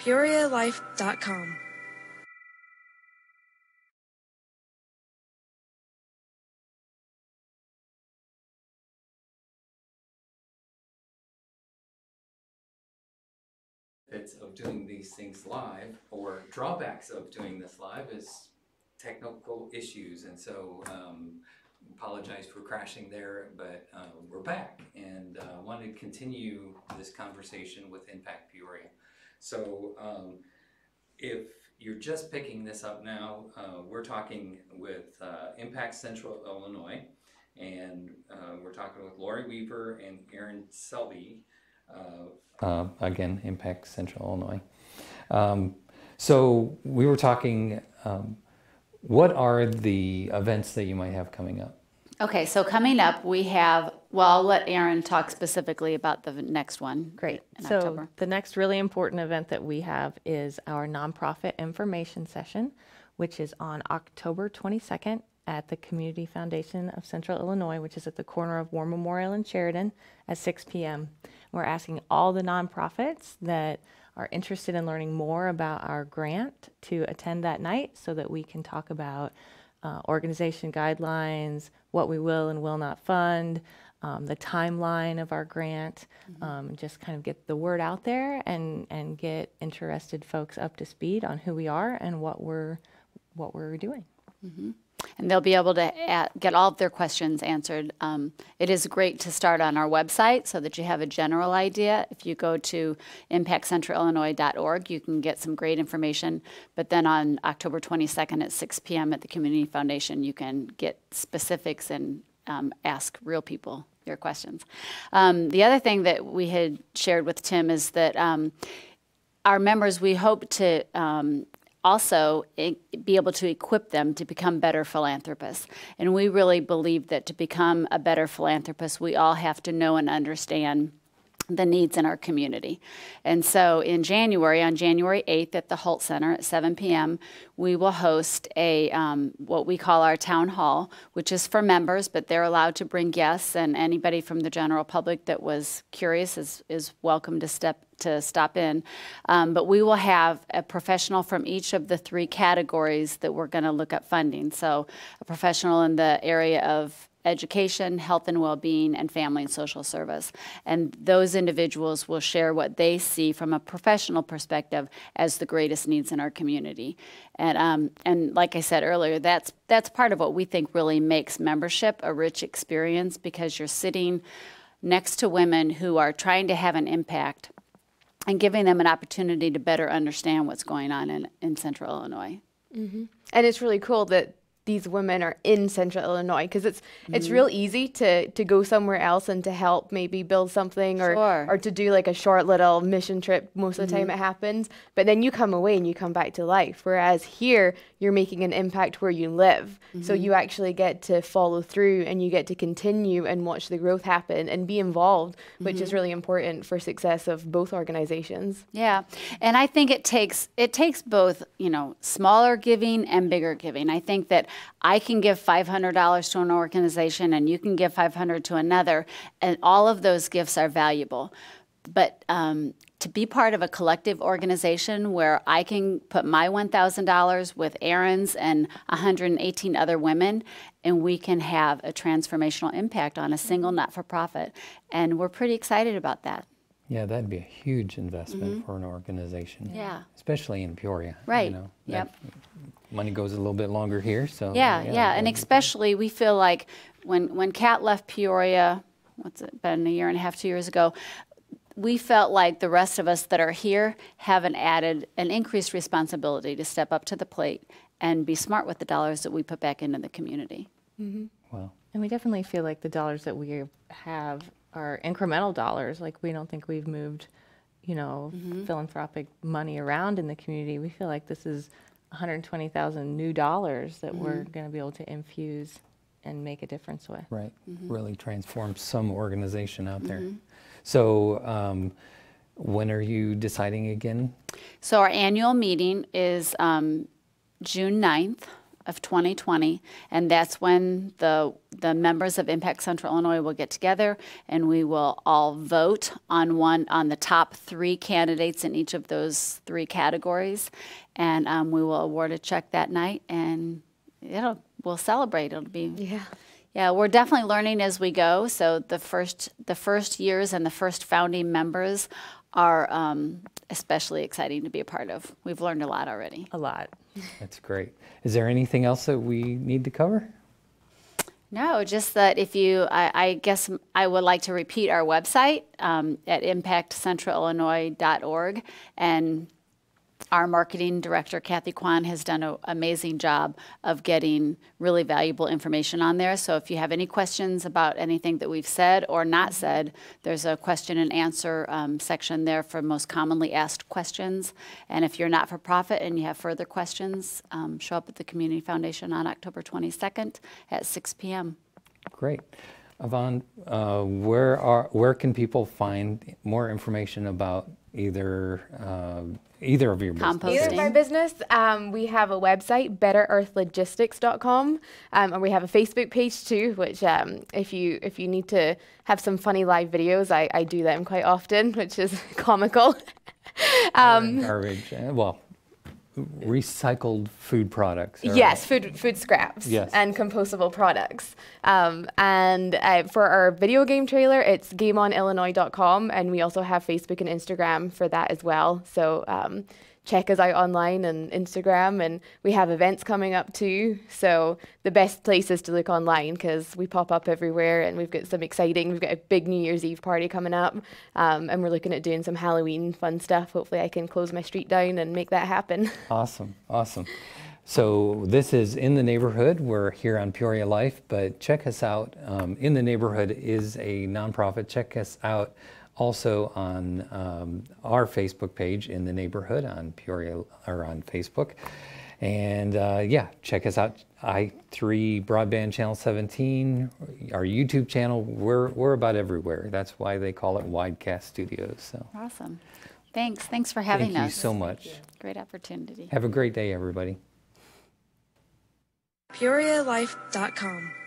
PeoriaLife.com. of doing these things live or drawbacks of doing this live is technical issues. And so, um, apologize for crashing there, but uh, we're back and uh, want to continue this conversation with Impact Peoria. So, um, if you're just picking this up now, uh, we're talking with uh, Impact Central Illinois, and uh, we're talking with Laurie Weaver and Erin Selvey. Uh, uh, again, Impact Central Illinois. Um, so we were talking. Um, what are the events that you might have coming up? Okay, so coming up, we have, well, I'll let Erin talk specifically about the next one. Great. in So October. the next really important event that we have is our nonprofit information session, which is on October 22nd at the Community Foundation of Central Illinois, which is at the corner of War Memorial and Sheridan at 6 p.m. We're asking all the nonprofits that are interested in learning more about our grant to attend that night so that we can talk about uh, organization guidelines, what we will and will not fund, um, the timeline of our grant, um, just kind of get the word out there and, and get interested folks up to speed on who we are and what we're what we're doing. And they'll be able to get all of their questions answered. Um, It is great to start on our website so that you have a general idea. If you go to impactcentralillinois.org, you can get some great information. But then on October 22nd at 6 PM at the Community Foundation, you can get specifics and um, ask real people your questions. Um, The other thing that we had shared with Tim is that um, our members, we hope to um, also be able to equip them to become better philanthropists. And we really believe that to become a better philanthropist, we all have to know and understand the needs in our community. And so in January, on January 8th at the Holt Center at 7 p.m., we will host a um, what we call our town hall, which is for members, but they're allowed to bring guests, and anybody from the general public that was curious is, is welcome to step to stop in. Um, but we will have a professional from each of the three categories that we're going to look at funding. So a professional in the area of education, health and well-being, and family and social service. And those individuals will share what they see from a professional perspective as the greatest needs in our community. And um, and like I said earlier, that's that's part of what we think really makes membership a rich experience because you're sitting next to women who are trying to have an impact and giving them an opportunity to better understand what's going on in, in central Illinois. And it's really cool that these women are in central Illinois because it's it's Mm-hmm. real easy to to go somewhere else and to help maybe build something or Sure. Mm-hmm. or to do like a short little mission trip most of the time it happens but then you come away and you come back to life whereas here you're making an impact where you live so Mm-hmm. you actually get to follow through and you get to continue and watch the growth happen and be involved which Mm-hmm. is really important for success of both organizations Yeah, and I think it takes it takes both, you know, smaller giving and bigger giving. I think that I can give five hundred dollars to an organization, and you can give five hundred to another, and all of those gifts are valuable. But um, to be part of a collective organization where I can put my one thousand dollars with Erin's and one hundred and eighteen other women, and we can have a transformational impact on a single not-for-profit, and we're pretty excited about that. Yeah, that'd be a huge investment for an organization. Mm-hmm. Yeah. Especially in Peoria. Right. you know, yep. Money goes a little bit longer here, so. Yeah, yeah, and especially we feel like when when Cat left Peoria, what's it been a year and a half, two years ago, we felt like the rest of us that are here have an added, an increased responsibility to step up to the plate and be smart with the dollars that we put back into the community. Well, And we definitely feel like the dollars that we have are incremental dollars. Like we don't think we've moved, you know, philanthropic money around in the community. We feel like this is 120,000 new dollars that we're going to be able to infuse and make a difference with. right, Mm-hmm. really transform some organization out there. So, um, when are you deciding again? So our annual meeting is um, June 9th of 2020, and that's when the the members of Impact Central Illinois will get together, and we will all vote on one on the top three candidates in each of those three categories, and um, we will award a check that night, and it'll we'll celebrate. It'll be Yeah. yeah, we're definitely learning as we go. So the first the first years and the first founding members are um, especially exciting to be a part of. We've learned a lot already. A lot. That's great. Is there anything else that we need to cover? No, just that if you, I, I guess I would like to repeat our website um, at impactcentralillinois.org. And our marketing director, Kathy Kwan, has done an amazing job of getting really valuable information on there. So if you have any questions about anything that we've said or not said, there's a question and answer um, section there for most commonly asked questions. And if you're not for profit and you have further questions, um, show up at the Community Foundation on October 22nd at 6 p.m. Great. Yvonne, uh, where are where can people find more information about either uh, either of your Compost. businesses? Either of my business, um, we have a website, betterearthlogistics.com, um, and we have a Facebook page too. Which, um, if you if you need to have some funny live videos, I, I do them quite often, which is comical. um, Garbage. uh, Well, recycled food products. Yes, food food scraps Yes. and compostable products. Um, and uh, for our video game trailer, it's gameonillinois.com, and we also have Facebook and Instagram for that as well. So um, check us out online and Instagram, and we have events coming up too. So the best place is to look online because we pop up everywhere, and we've got some exciting. We've got a big New Year's Eve party coming up, um, and we're looking at doing some Halloween fun stuff. Hopefully, I can close my street down and make that happen. Awesome, awesome. So this is in the neighborhood. We're here on Peoria Life, but check us out. Um, in the neighborhood is a nonprofit. Check us out also on um, our Facebook page in the neighborhood on Peoria or on Facebook. And uh, yeah, check us out. I3 Broadband Channel 17, our YouTube channel. We're we're about everywhere. That's why they call it Widecast Studios. So Awesome. Thanks. Thanks for having thank us. you so much. Great opportunity. Have a great day, everybody. PeoriaLife.com.